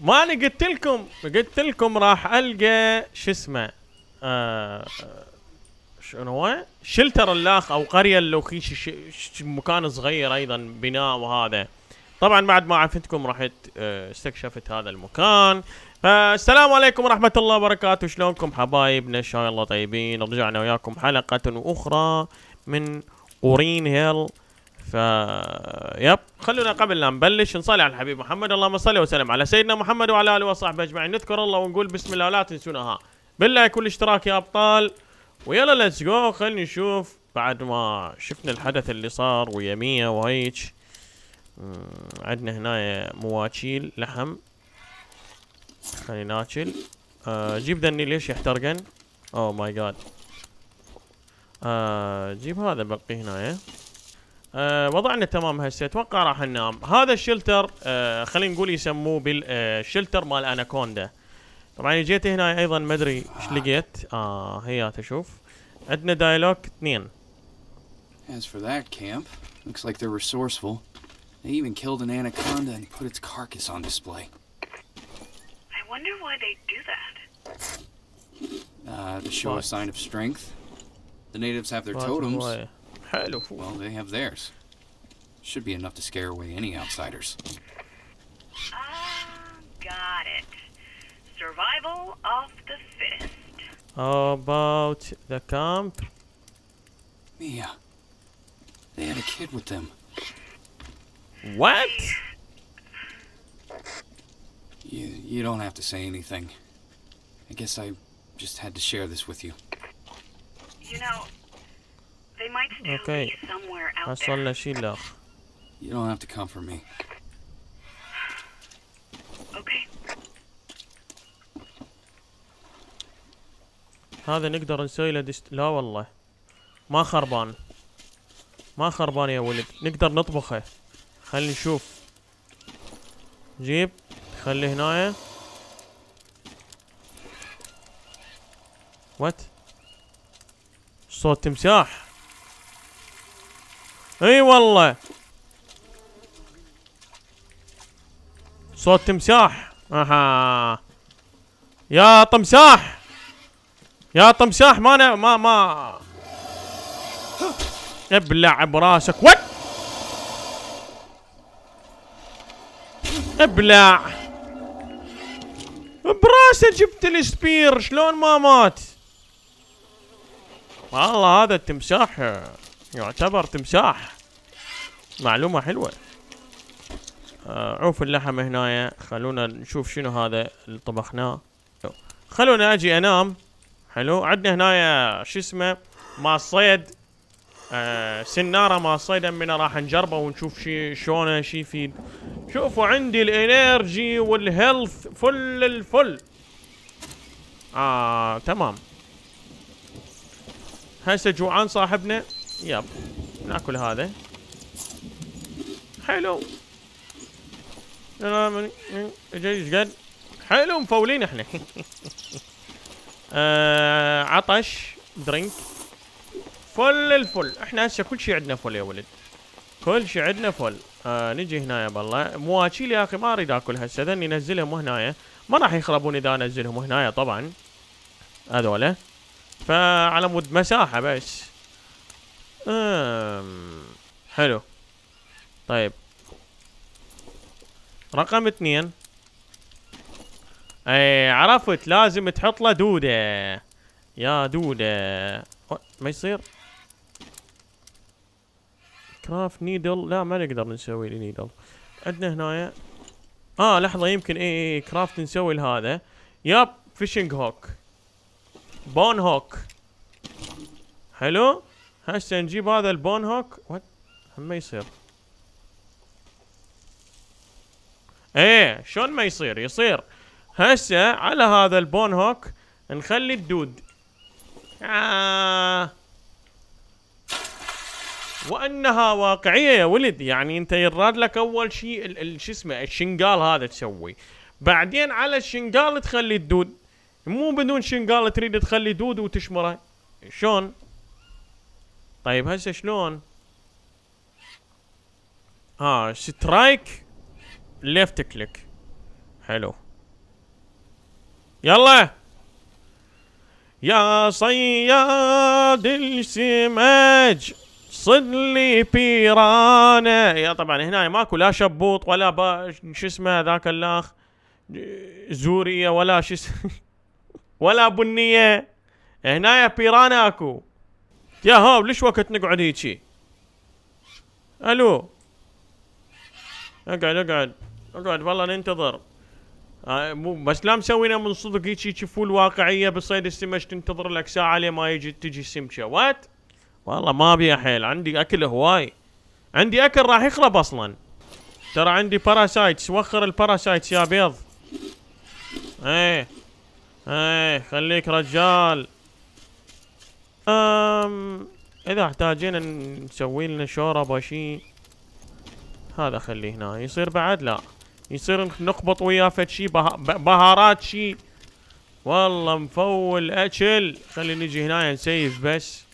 ما أنا قلت لكم قلت لكم راح ألقى شو اسمه آه شنو هو؟ شلتر الأخ أو قرية اللوكيشي ش... ش... مكان صغير أيضا بناء وهذا. طبعا بعد ما عرفتكم رحت آه، استكشفت هذا المكان. فالسلام عليكم ورحمة الله وبركاته. شلونكم حبايبنا؟ إن شاء الله طيبين. رجعنا وياكم حلقة أخرى من قورين هيل ف yep خلونا قبل لا نبلش نصلي على الحبيب محمد. اللهم صل وسلم على سيدنا محمد وعلى آله وصحبه أجمعين. نذكر الله ونقول بسم الله ولا تنسونا بال like والاشتراك يا أبطال. ويلا let's go خلينا نشوف بعد ما شفنا الحدث اللي صار ويا مية وهيك عندنا هنا مواكيل لحم. خلينا ناكل. آه جيب ذني ليش يحترقن؟ oh my God آه جيب هذا بقي هنا آه وضعنا تمام هسه أتوقع راح ننام هذا الشلتر آه خلينا نقول يسموه بالشلتر آه مال اناكوندا طبعا جيت هنا أيضا ما ادري إيش لقيت آه هي تشوف عندنا دايلوج اثنين As for that camp, looks like they're resourceful. They even killed an anaconda and put its carcass on display. I wonder why they do that. Uh, to show What? a sign of strength. The natives have their totems. Hello. Well, they have theirs. Should be enough to scare away any outsiders. Ah, got it. Survival of the fittest. About the camp? Mia. They had a kid with them. What? You, you don't have to say anything. I guess I just had to share this with you. You know, there. حصلنا شي الاخ You don't have to comfort me. Okay. هذا نقدر نسوي له دست... لا والله. ما خربان. ما خربان يا ولد. نقدر نطبخه. خلينا نشوف. جيب. خلي هنايا. وات صوت تمساح. إي والله. صوت تمساح. أها. يا تمساح يا تمساح ما أنا ما ما. ابلع براسك. what ابلع. براسه جبت ال spear. شلون ما مات؟ والله هذا التمساح. يعتبر تمساح. معلومة حلوة. آه عوف اللحم هنا خلونا نشوف شنو هذا اللي طبخناه. خلونا أجي أنام. حلو. عندنا هنا شو اسمه؟ مال صيد. آه سنارة مال صيد. من راح نجربه ونشوف شي شلونه شي يفيد. شوفوا عندي ال energy وال health. فل الفل. آه تمام. هسه جوعان صاحبنا. yep ناكل هذا حلو إيش قد حلو مفولين إحنا آه عطش drink فل الفل إحنا هسه كل شيء عندنا فل يا ولد. كل شيء عندنا فل آه نجي هنا يا بالله. مواكيل يا أخي ما أريد اكل هسه. ذني نزلهم هنايا ما راح يخربون إذا أنزلهم هنايا طبعا. هذولا. فعلى مود مساحة بس. حلو. طيب. رقم اثنين. اي عرفت لازم تحط له دودة. يا دودة. ما يصير؟ craft needle. لا ما نقدر نسوي لي needle. عندنا هنايا. آه لحظة يمكن اي اي craft نسوي لهذا. yup fishing hook. bone hook. حلو. هسه نجيب هذا ال bone hook. what ما يصير. إيه شلون ما يصير؟ يصير. هسه على هذا ال bone hook نخلي الدود. آه. وأنها واقعية يا ولد. يعني أنت يراد لك أول شيء شو اسمه الشنقال هذا تسوي. بعدين على الشنقال تخلي الدود. مو بدون شنقال تريد تخلي دود وتشمره. شلون؟ طيب هسه شلون؟ ها strike left click. حلو. يلا. يا صياد السمج صد لي بيرانا يا طبعا هنا ماكو لا شبوط ولا با شو اسمه ذاك الأخ؟ زورية ولا شو اسمه؟ ولا بنية. هنا يا بيرانا أكو. يا هاب ليش وقت نقعد هيجي؟ ألو. أقعد أقعد أقعد. والله ننتظر. آه مو بس لا مسوينا من صدق هيك يشوفوا الواقعيه بصيد السمك تنتظر لك؟ ساعة لما يجي تجي السمكه وات والله ما أبي حيل عندي أكل هواي. عندي أكل راح يخرب أصلا. ترى عندي parasites وخر ال parasites يا بيض. إيه. إيه خليك رجال. أم إذا احتاجينا نسوي لنا شوربه شي هذا خليه هنا. يصير بعد؟ لا. يصير نخبط وياه فد شي بها بهارات شي. والله مفول أكل. خلي نجي هنا ن save بس.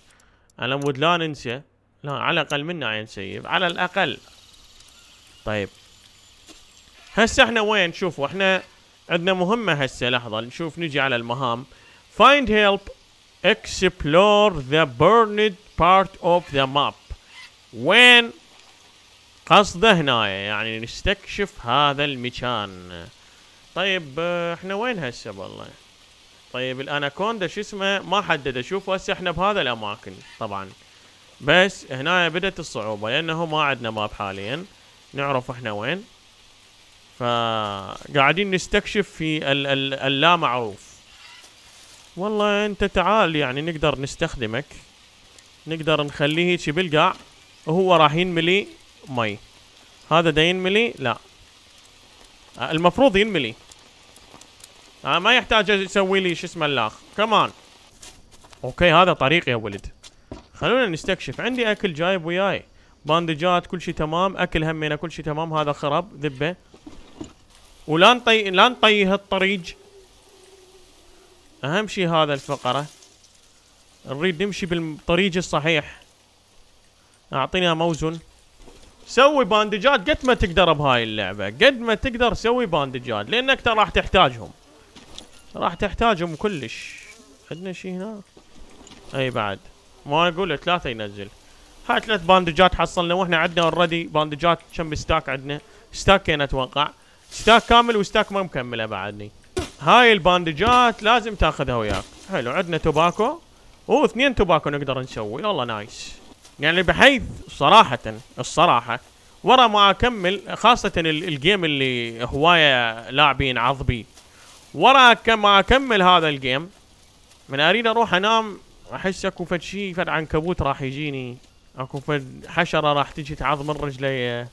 على مود لا ننسى. لا على الأقل منا نسيف. على الأقل. طيب. هسه إحنا وين؟ شوفوا إحنا عندنا مهمة هسه. لحظة نشوف نجي على المهام. Find help explore the burned part of the map. وين قصده هنا يعني نستكشف هذا المكان. طيب آه، إحنا وين هسه والله طيب الأناكوندا شو اسمه؟ ما حدده شوفوا هسه إحنا بهذا الأماكن طبعا. بس هنا بدت الصعوبة لأنه ما عندنا ماب حاليا. نعرف إحنا وين. فقاعدين نستكشف في ال ال اللا معروف والله انت تعال يعني نقدر نستخدمك. نقدر نخليه هيك بالقاع وهو راح ينملي مي. هذا دا ينملي لا. المفروض ينملي آه ما يحتاج يسوي لي شو اسمه الاخ كمان okay هذا طريق يا ولد. خلونا نستكشف. عندي أكل جايب وياي. bandage ات كل شيء تمام. أكل همينة كل شيء تمام. هذا خرب ذبة. ولا نطي لا نطيه الطريق. أهم شيء هذا الفقرة. نريد نمشي بالطريق الصحيح. أعطينا موزن. سوي bandage ات قد ما تقدر بهاي اللعبة. قد ما تقدر سوي bandage ات لأنك ترى راح تحتاجهم. راح تحتاجهم كلش. عندنا شيء هنا؟ أي بعد. ما أقول ثلاثة ينزل هاي ثلاث bandage ات حصلنا وإحنا عندنا already bandage ات كم ستاك عندنا؟ ستاكين أتوقع ستاك كامل وستاك ما مكملة بعدني. هاي الباندجات لازم تاخذها وياك. حلو عندنا توباكو. أوه اثنين توباكو نقدر نسوي. والله نايس. يعني بحيث صراحة الصراحة ورا ما أكمل خاصة ال- الجيم اللي هواية لاعبين عضبي. ورا كما أكمل هذا ال game من أريد أروح أنام أحس أكو فد شي فد عنكبوت راح يجيني. أكو فد حشرة راح تجي تعض من رجلي.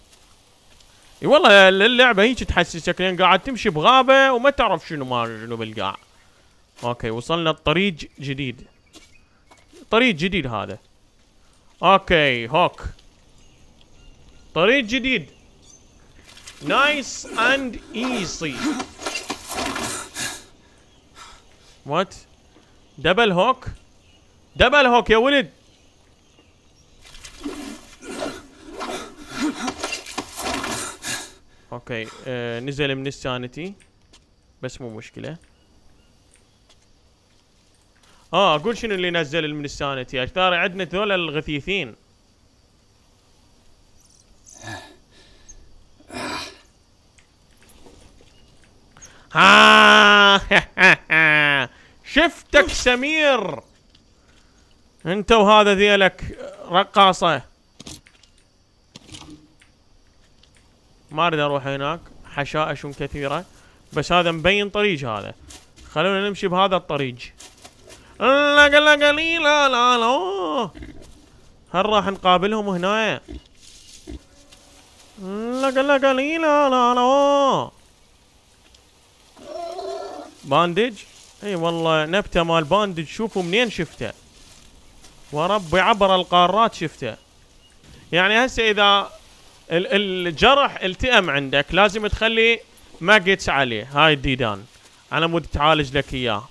والله اللعبة هيك تحسسك لأن قاعد تمشي بغابة وما تعرف شنو ما شنو بالقاع. okay وصلنا الطريق جديد. طريق جديد هذا. okay hook. طريق جديد. nice and easy what double hook double hook يا ولد. okay. آه نزل من ال sanity بس مو مشكلة. آه أقول شنو اللي نزل من ال sanity ترى عندنا ذول الغثيثين. ها شفتك سمير. أنت وهذا ذيلك رقاصة. ما أريد أروح هناك حشائش كثيرة بس هذا مبين طريق هذا. خلونا نمشي بهذا الطريق. لا لا قليلا لا لا هل راح نقابلهم هنا؟ لا لا قليلا لا لا. bandage؟ إي والله نبتة مال bandage شوفوا منين شفته. وربي عبر القارات شفته. يعني هسه إذا الجرح التئم عندك لازم تخلي maggots عليه. هاي الديدان. على مود تعالج لك إياه.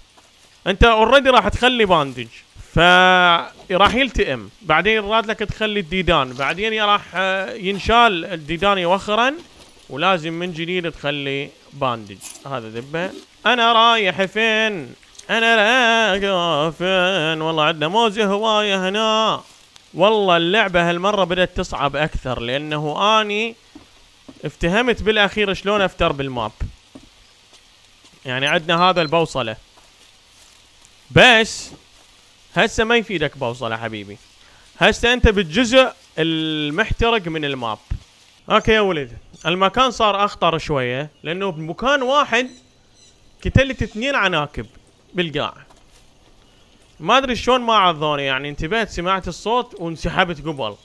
أنت already راح تخلي bandage فراح يلتئم. بعدين يراد لك تخلي الديدان. بعدين راح آه، ينشال الديدان يوخرا. ولازم من جديد تخلي باندج هذا ذبة. أنا رايح فين؟ أنا رايح فين؟ والله عندنا موزة هواية هنا. والله اللعبة هالمرة بدأت تصعب أكثر لأنه آني افتهمت بالأخير شلون أفتر بالماب. يعني عندنا هذا البوصلة. بس هسه ما يفيدك بوصلة حبيبي. هسه أنت بالجزء المحترق من ال map. okay يا ولد. المكان صار أخطر شوية لأنه بمكان واحد قتلت اثنين عناكب بالقاع. ما أدري شلون ما عضوني يعني انتبهت سمعت الصوت وانسحبت قبل.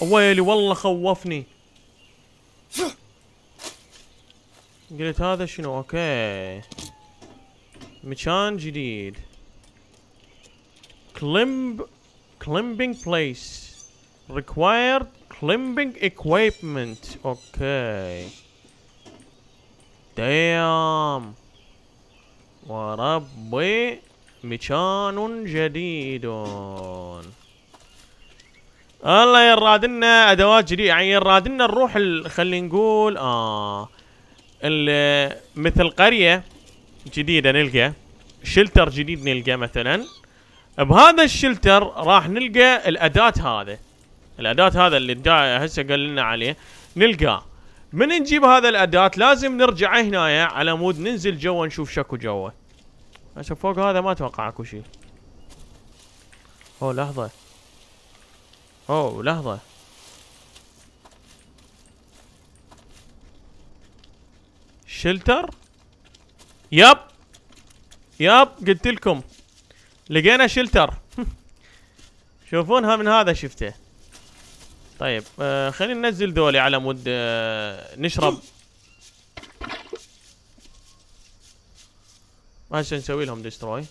ويلي والله خوفني. قلت هذا شنو؟ okay. مكان جديد. climb climbing place. Required climbing equipment. okay. damn وربي. مكان جديد الله يرادنا أدوات جديدة يعني يرادنا نروح خلينا نقول آه مثل قرية جديدة نلقى شلتر جديد نلقى مثلا. بهذا الشلتر راح نلقى الأداة هذا الأداة هذا اللي هسه قال لنا عليه. نلقاه من نجيب هذا الأداة؟ لازم نرجع هنا على مود ننزل جوا نشوف شكو جوا هسه فوق هذا ما أتوقع أكو شيء. أوه لحظة. أوه لحظة. shelter yep. yep قلت لكم. لقينا shelter شوفونها من هذا شفته. طيب آه خلينا ننزل ذولي على مود آه نشرب. هسه نسوي لهم destroy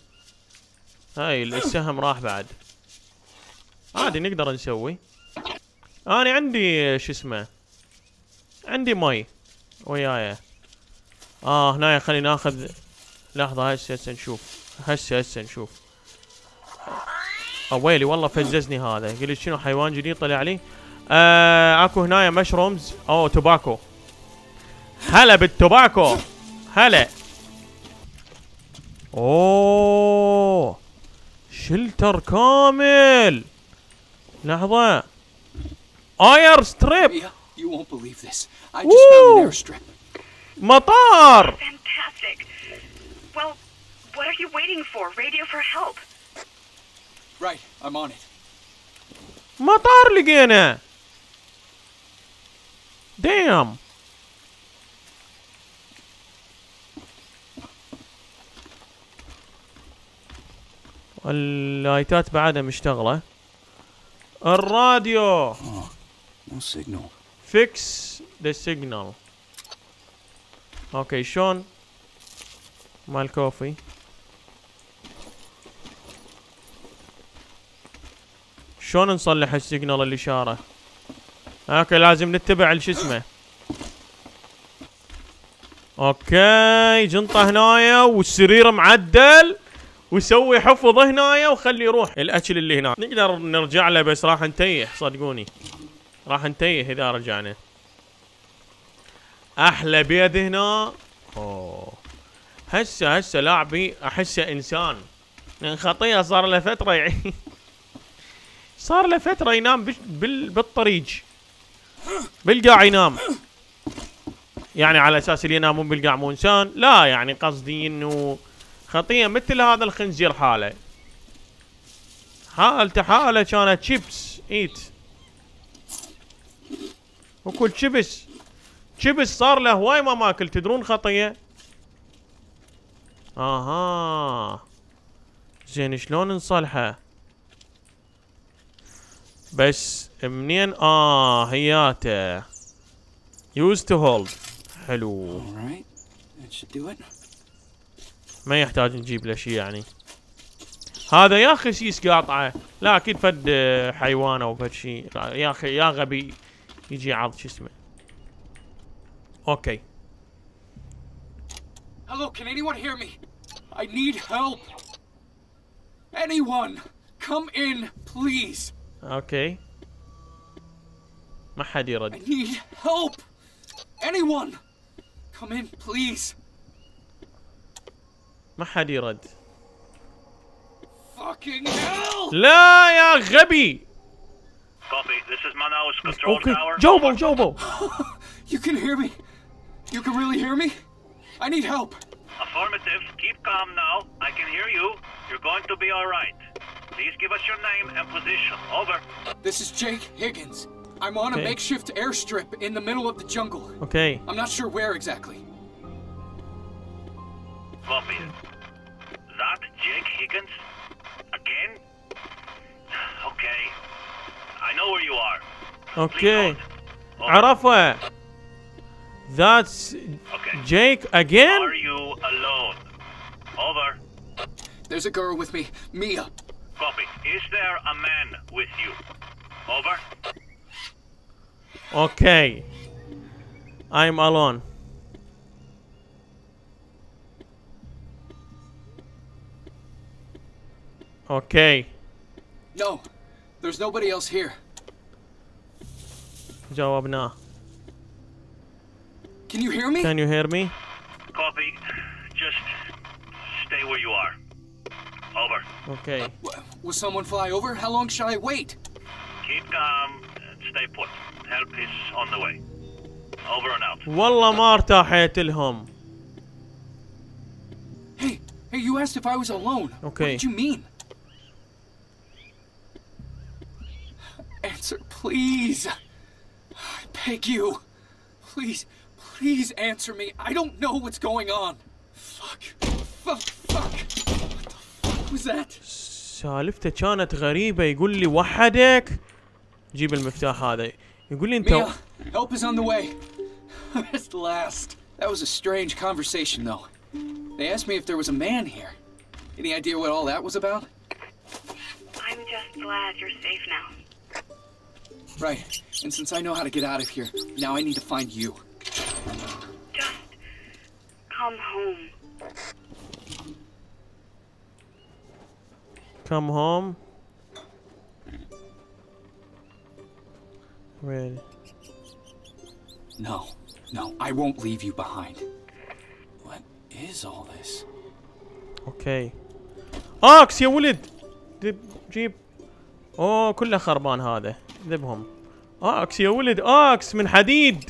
هاي السهم راح بعد. عادي نقدر نسوي. أنا عندي شو اسمه عندي مي وياي. آه هنا خلينا ناخذ لحظة هسه هسه نشوف. هسه هسه نشوف. ويلي والله فززني هذا. قلت شنو حيوان جديد طلع لي؟ آه أكو هنايا mushrooms أو tobacco هلا بال tobacco هلا. اوه شلتر كامل لحظة اير ستريب you won't believe this. I just found an airstrip. مطار Fantastic. Well, what are you waiting for? Radio for help. Right, I'm on it. مطار لقينا ديم اللايتات بعدها مشتغلة. الراديو. fix the signal okay شلون مال كوفي. شلون نصلح ال signal الاشاره okay لازم نتبع شو اسمه. okay جنطة هنايا والسرير معدل. ويسوي حفظ هنايا وخلي يروح. الأكل اللي هناك نقدر نرجع له بس راح نتيه صدقوني. راح نتيه إذا رجعنا. أحلى بيد هنا. أوه. هسه هسه لاعبي أحسه إنسان. لأن خطيه صار له فترة يعني صار له فترة ينام بال بالطريق بالقاع ينام. يعني على أساس اللي ينامون بالقاع مو إنسان. لا يعني قصدي إنه خطيه مثل هذا الخنزير حاله. حالته حاله كانت شيبس ايت وكل شيبس شيبس صار له هواي ما ماكل تدرون خطيه آها. زين شلون نصلحه؟ بس منين؟ آه هياته. يوز تو هولد حلو All right, that should do it. ما يحتاج نجيب له شيء يعني هذا يا أخي سيس قاطعة لا أكيد فد آه، حيوان أو فد شيء يا أخي يا غبي يجي عض شو اسمه okay Hello, can anyone hear me? I need help. Anyone, come in, please. okay ما حد I يرد need help. Anyone, Come in, please. ما حد يرد Fucking hell! لا يا غبي Copy. This is Manaus Control اوكي Tower. جاوبوا جاوبوا You can hear me? You can really hear me? I need help. Affirmative. Keep calm now. I can hear you. You're going to be all right. Please give us your name and position. Over. This is Jake Higgins. I'm on a Okay. makeshift airstrip in the middle of the jungle. اوكي I'm not sure where exactly. Copies. That Jake Higgins? Again? Okay. I know where you are. Okay. Arafat. That's okay. Jake again? Are you alone? Over. There's a girl with me, Mia. Copy. Is there a man with you? Over. Okay. I'm alone. اوكي No, there's nobody else here. جاوبناه Can you hear me? Can you hear me Copy. Just stay where you are. Over. اوكي W- Will someone fly over? How long should I wait? Keep calm and stay put. Help is on the way. Over and out. والله ما ارتاحيت لهم Hey, hey, you asked if I was alone. Okay. What did you mean? Answer, please. I beg you. Please, please answer me. I don't know what's going on. Fuck. Fuck, fuck. What the fuck was that? سالفته كانت غريبة يقول لي وحدك جيب المفتاح هذا يقول لي انت Mia, help is on the way. At last. That was a strange conversation, though. They asked me if there was a man here. Any idea what all that was about? I'm just glad you're safe now. Right. And since I know how to get out of here, now I need to find you. Just come home. come home Really? No, no, I won't leave you behind. What is all this? اوكي اكس يا ولد دب جيب اوه كله خربان هذا ذبهم axe يا ولد. axe من حديد.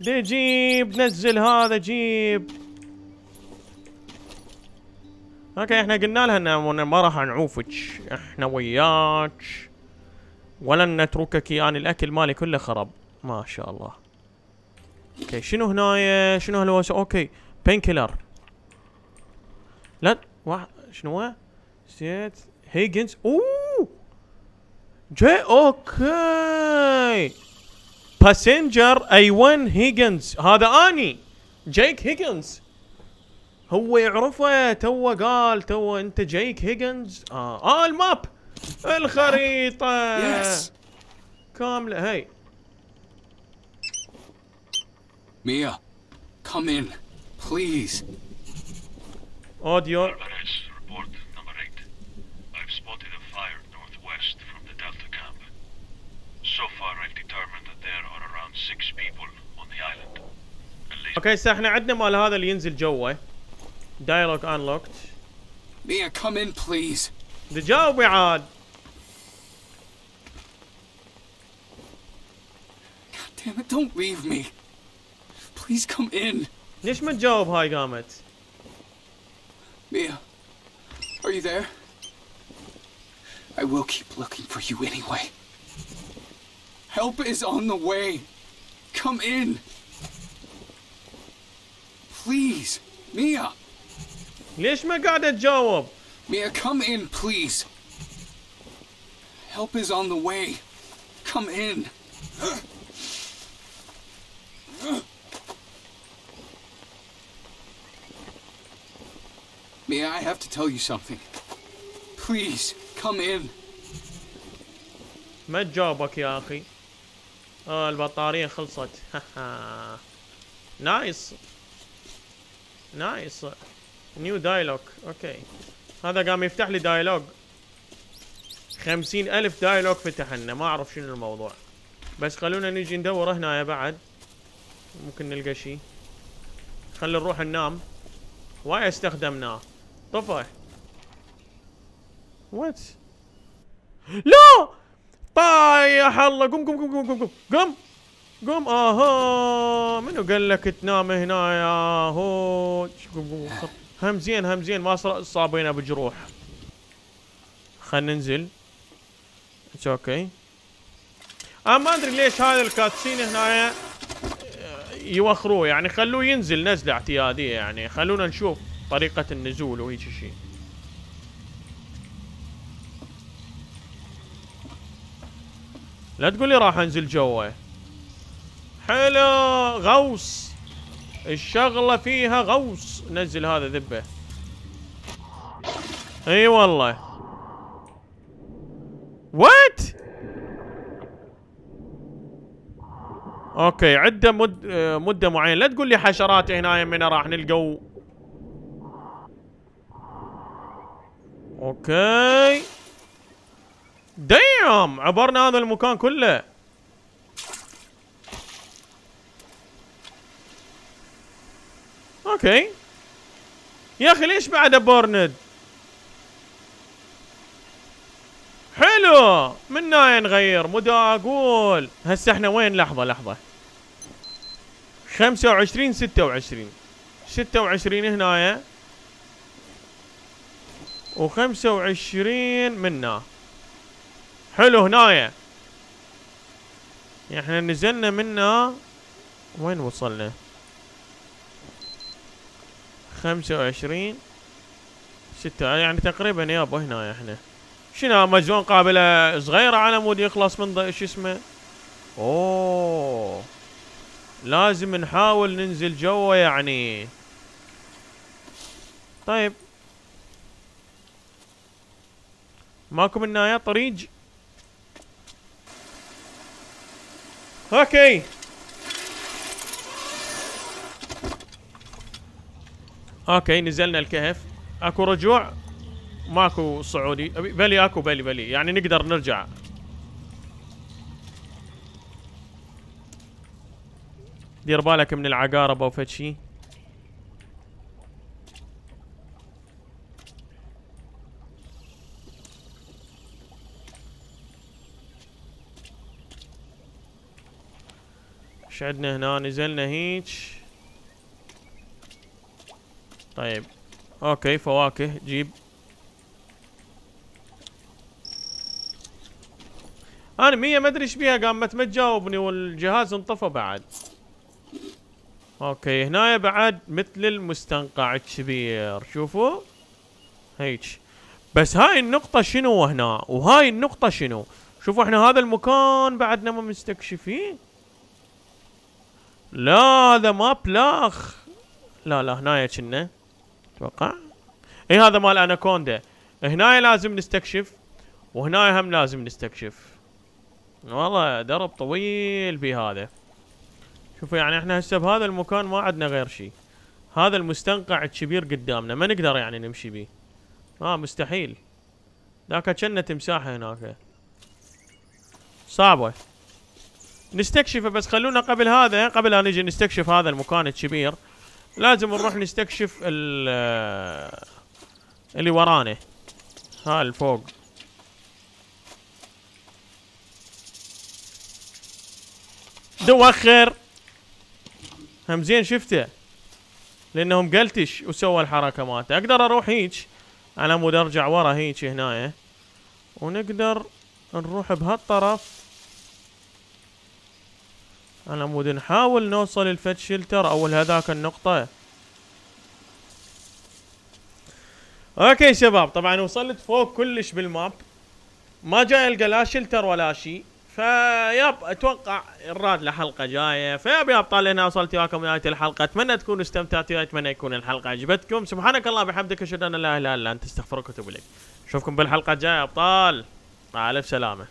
دي جيب؟ نزل هذا جيب. okay إحنا قلنا لها ان ما راح نعوفك. إحنا وياك. ولن نتركك يعني الأكل مالي كله خرب. ما شاء الله. أوكي شنو هنايا؟ شنو هالوس أوكي بين كيلر لا واحد شنو هو؟ سيت هيجنز. أوه! جاي أوكي. باسنجر اي 1 هيجنز هذا أني. جيك هيجنز هو يعرفه تو قال تو أنت جيك هيجنز آه, آه الماب. الخريطة. Yes! كاملة. هي Mia, come in. Please. اوديو اوكي هسه احنا عندنا مال هذا اللي ينزل جوه دايلوج انلوكت Mia, come in, please. جاوبي عاد God damn it, don't leave me. Please come in. ليش ما تجاوب هاي قامت Mia, are you there? I will keep looking for you anyway. Help is on the way. Come in. Please, Mia. ليش ما قاعدة تجاوب Mia, come in, please. Help is on the way. Come in. Mia, I have to tell you something. Please, come in. ما تجاوبك يا اخي اه البطارية خلصت نايس نايس نيو دايلوج أوكي هذا قام يفتح لي dialogue خمسين ألف dialogue فتح لنا. ما أعرف شنو الموضوع. بس خلونا نجي ندور هنا بعد. ممكن نلقى شيء خلينا نروح ننام. واي استخدمناه. طفى. what لا! طايح الله. قم قم قم قم قم. قم. قم أها منو قال لك تنام هنا يا هو؟ هم زين هم زين ما صابينا بجروح. خلينا ننزل. it's okay أنا ما أدري ليش هذا ال cutscene هنا يوخروه. يعني خلوه ينزل نزلة اعتيادية يعني. خلونا نشوف طريقة النزول وهيك شيء لا تقول لي راح أنزل جوا حلو غوص. الشغلة فيها غوص. نزل هذا ذبة. اي والله. what okay عدة مد مدة معينة. لا تقول لي حشرات هنا من راح نلقوا. okay. damn عبرنا هذا المكان كله. okay؟ يا أخي ليش بعد burned حلو من هنا نغير مدى أقول. هسه إحنا وين؟ لحظة لحظة. 25 26 26 هنايا و25 منا. حلو هنايا يعني إحنا نزلنا منا. وين وصلنا؟ خمسة وعشرين. ستة. يعني تقريبا يابا هنا إحنا. شنو مجنون قابلة صغيرة على مود يخلص من شو اسمه؟ أوه. لازم نحاول ننزل جوا يعني. طيب. ماكو من طريق okay. okay نزلنا الكهف. أكو رجوع. ماكو صعودي. بلي أكو بلي بلي. يعني نقدر نرجع. دير بالك من العقارب أو فد شي. إيش عندنا هنا نزلنا هيج. طيب. okay فواكه. جيب. أنا مية ما أدري إيش بيها. قامت ما تجاوبني والجهاز انطفى بعد. أوكي هنا بعد مثل المستنقع الكبير شوفوا. هيك. بس هاي النقطة شنو هنا؟ وهاي النقطة شنو؟ شوفوا إحنا هذا المكان بعدنا ما مستكشفين. لا هذا ما بلاخ لا لا هنايا كنا. أتوقع. اي هذا مال أناكوندا. هنايا لازم نستكشف وهنايا هم لازم نستكشف. والله درب طويل بهذا شوفوا يعني إحنا هسه بهذا المكان ما عندنا غير شيء هذا المستنقع الكبير قدامنا. ما نقدر يعني نمشي به آه مستحيل. ذاك كنا تمساحة هناك. صعبة. نستكشفه بس خلونا قبل هذا قبل ان نجي نستكشف هذا المكان الكبير. لازم نروح نستكشف اللي ورانا. ها الفوق دوخر هم زين شفته؟ لأنهم قلتش وسوى الحركة مالته. أقدر أروح هيج؟ على مود ارجع ورا هيك هنا ونقدر نروح بهالطرف. على مود نحاول نوصل ال lift shelter أو لهذاك النقطة. okay شباب طبعا وصلت فوق كلش بال map. ما جاي ألقى لا shelter ولا شيء. ف yep أتوقع الراد لحلقة جاية. ف yep يا أبطال هنا وصلت وياكم نهاية الحلقة. أتمنى تكونوا استمتعتوا. اتمنى يكون الحلقة عجبتكم. سبحانك اللهم بحمدك أشهد أن لا إله إلا أنت أستغفرك وأتوب إليك. اشوفكم بالحلقة الجاية يا أبطال. مع ألف سلامة.